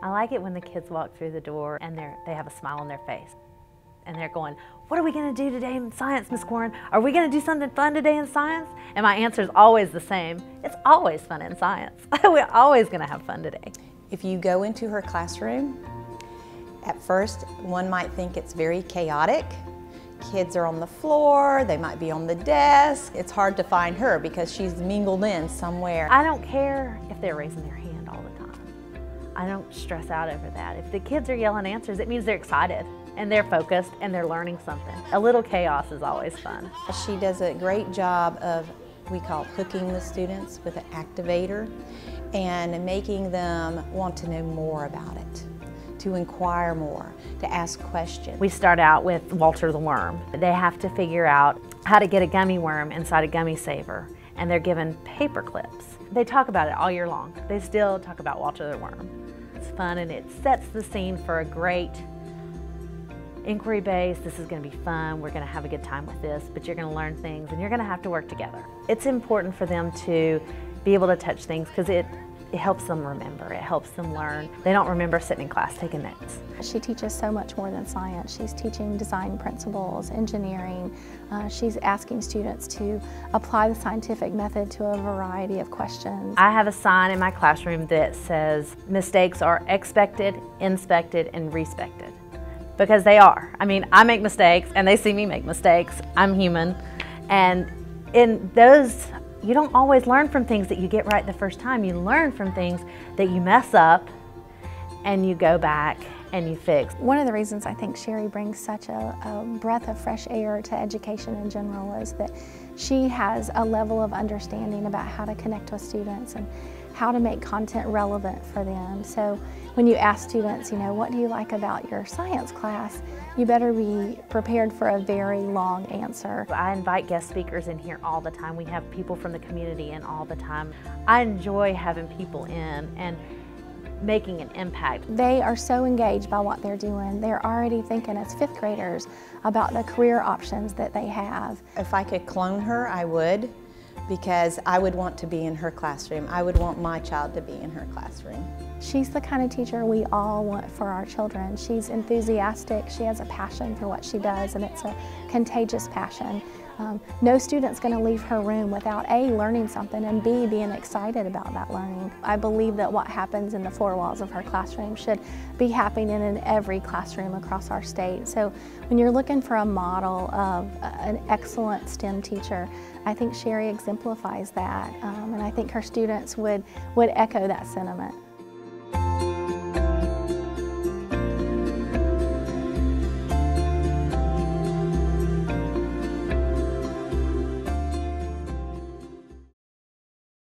I like it when the kids walk through the door and they're, they have a smile on their face. And they're going, what are we gonna do today in science, Miss Coren? Are we gonna do something fun today in science? And my answer is always the same. It's always fun in science. We're always gonna have fun today. If you go into her classroom, at first one might think it's very chaotic. Kids are on the floor, they might be on the desk. It's hard to find her because she's mingled in somewhere. I don't care if they're raising their hand all the time. I don't stress out over that. If the kids are yelling answers, it means they're excited and they're focused and they're learning something. A little chaos is always fun. She does a great job of, we call hooking the students with an activator and making them want to know more about it to inquire more, to ask questions. We start out with Walter the Worm. They have to figure out how to get a gummy worm inside a gummy saver, and they're given paper clips. They talk about it all year long. They still talk about Walter the Worm. It's fun and it sets the scene for a great inquiry based. This is going to be fun. We're going to have a good time with this, but you're going to learn things and you're going to have to work together. It's important for them to be able to touch things because it it helps them remember, it helps them learn. They don't remember sitting in class taking notes. She teaches so much more than science. She's teaching design principles, engineering. Uh, she's asking students to apply the scientific method to a variety of questions. I have a sign in my classroom that says mistakes are expected, inspected, and respected. Because they are. I mean, I make mistakes and they see me make mistakes. I'm human. And in those you don't always learn from things that you get right the first time. You learn from things that you mess up and you go back and you fix. One of the reasons I think Sherry brings such a, a, breath of fresh air to education in general is that she has a level of understanding about how to connect with students and how to make content relevant for them. So when you ask students, you know, what do you like about your science class, you better be prepared for a very long answer. I invite guest speakers in here all the time. We have people from the community in all the time. I enjoy having people in and making an impact. They are so engaged by what they're doing. They're already thinking as fifth graders about the career options that they have. If I could clone her, I would because I would want to be in her classroom. I would want my child to be in her classroom. She's the kind of teacher we all want for our children. She's enthusiastic, she has a passion for what she does, and it's a contagious passion. Um, no student's going to leave her room without A, learning something, and B, being excited about that learning. I believe that what happens in the four walls of her classroom should be happening in every classroom across our state. So when you're looking for a model of an excellent STEM teacher, I think Sherry exemplifies that, um, and I think her students would, would echo that sentiment.